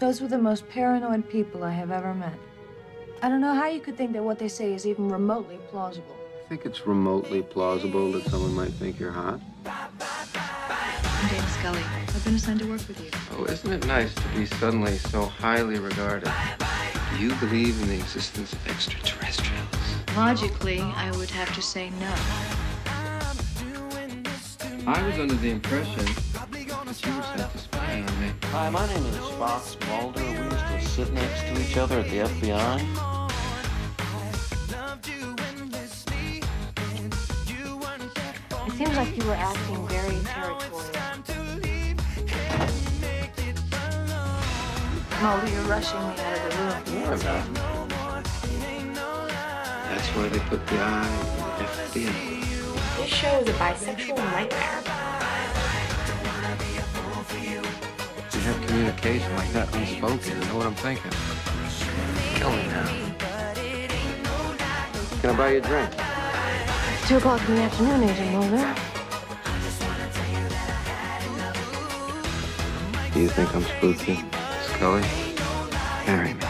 Those were the most paranoid people I have ever met. I don't know how you could think that what they say is even remotely plausible. I think it's remotely plausible that someone might think you're hot. I'm Dana Scully. I've been assigned to work with you. Oh, isn't it nice to be suddenly so highly regarded? Do you believe in the existence of extraterrestrials? Logically, I would have to say no. I was under the impression that you were Hi, my name is Fox Mulder. We used to sit next to each other at the FBI. It seems like you were acting very territorial. Mulder, you're rushing me out of the room. Not. That's why they put the I in the FBI. This show is a bisexual nightmare. Communication like that unspoken. You know what I'm thinking? Kill me now. Can I buy you a drink? It's two o'clock in the afternoon, Agent Mulder. Do you think I'm spooky? Scully, marry me.